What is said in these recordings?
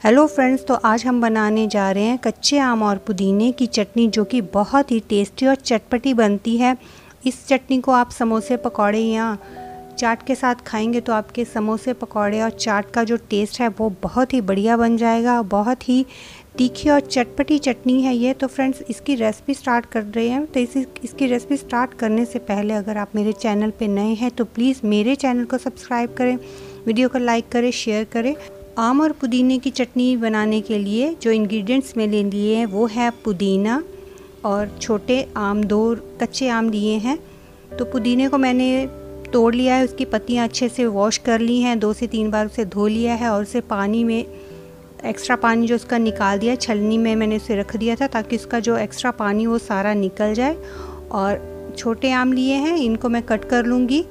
Hello friends तो आज हम बनाने जा रहे हैं कच्चे आम और पुदीने की चटनी जो कि बहुत ही टेस्टी और चटपटी बनती है। इस चटनी को आप समोसे, पकौड़े या चाट के साथ खाएँगे तो आपके समोसे, पकौड़े और चाट का जो टेस्ट है वो बहुत ही बढ़िया बन जाएगा। बहुत ही तीखी और चटपटी चटनी है ये। तो फ्रेंड्स इसकी रेसिपी स्टार्ट कर रहे हैं। तो इसी, इसकी रेसिपी स्टार्ट करने से पहले अगर आप मेरे चैनल पे नए हैं तो प्लीज़ मेरे चैनल को सब्सक्राइब करें वीडियो को लाइक करें शेयर करें। आम और पुदीने की चटनी बनाने के लिए जो इंग्रेडिएंट्स में ले लिए हैं, वो है पुदीना और छोटे आम, दो कच्चे आम लिए हैं। तो पुदीने को मैंने तोड़ लिया है, उसकी पत्तियाँ अच्छे से वॉश कर ली हैं, दो से तीन बार उसे धो लिया है और उसे पानी में एक्स्ट्रा पानी जो उसका निकाल दिया, छलनी में मैंने उसे रख दिया था ताकि उसका जो एक्स्ट्रा पानी वो सारा निकल जाए। और छोटे आम लिए हैं, इनको मैं कट कर लूँगी।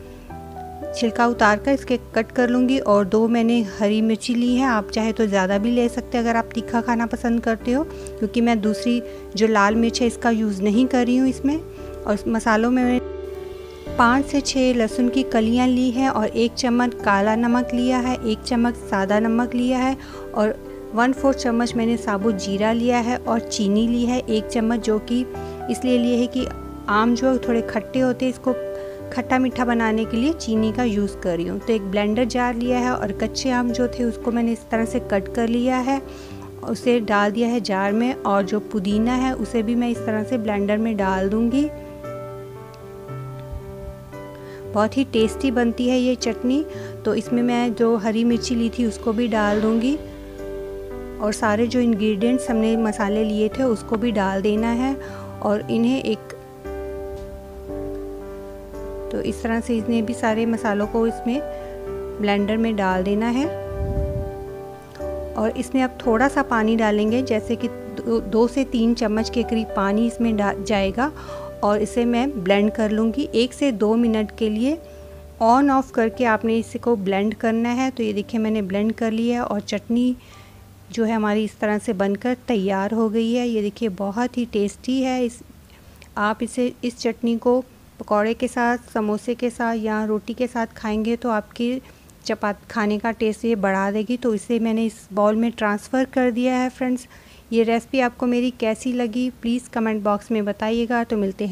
छिलका उतार कर इसके कट कर लूँगी और दो मैंने हरी मिर्ची ली है। आप चाहे तो ज़्यादा भी ले सकते हैं अगर आप तीखा खाना पसंद करते हो, क्योंकि मैं दूसरी जो लाल मिर्च है इसका यूज़ नहीं कर रही हूँ इसमें। और मसालों में मैंने पाँच से छः लहसुन की कलियाँ ली है और एक चम्मच काला नमक लिया है, एक चम्मच सादा नमक लिया है और वन फोर्थ चम्मच मैंने साबुत जीरा लिया है और चीनी ली है, एक चम्मच जो कि इसलिए लिए है कि आम जो थोड़े खट्टे होते हैं, इसको खट्टा मीठा बनाने के लिए चीनी का यूज़ कर रही हूँ। तो एक ब्लेंडर जार लिया है और कच्चे आम जो थे उसको मैंने इस तरह से कट कर लिया है। उसे डाल दिया है जार में और जो पुदीना है उसे भी मैं इस तरह से ब्लेंडर में डाल दूँगी। बहुत ही टेस्टी बनती है ये चटनी। तो इसमें मैं जो हरी मिर्ची ली थी उसको भी डाल दूँगी। और सारे जो इंग्रेडिएंट्स हमने मसाले लिए थे उसको भी डाल देना है। और इन्हें एक तो इस तरह से इसने भी सारे मसालों को इसमें ब्लेंडर में डाल देना है। और इसमें अब थोड़ा सा पानी डालेंगे जैसे कि दो, दो से तीन चम्मच के करीब पानी इसमें जाएगा। और इसे मैं ब्लेंड कर लूँगी एक से दो मिनट के लिए। ऑन ऑफ़ करके आपने इसको ब्लेंड करना है। तो ये देखिए मैंने ब्लेंड कर लिया है और चटनी जो है हमारी इस तरह से बनकर तैयार हो गई है। ये देखिए बहुत ही टेस्टी है। इस आप इसे इस चटनी को पकौड़े के साथ, समोसे के साथ या रोटी के साथ खाएँगे तो आपकी चपात, खाने का टेस्ट ये बढ़ा देगी। तो इसे मैंने इस बॉल में ट्रांसफ़र कर दिया है फ्रेंड्स ये रेसिपी आपको मेरी कैसी लगी प्लीज़ कमेंट बॉक्स में बताइएगा। तो मिलते हैं।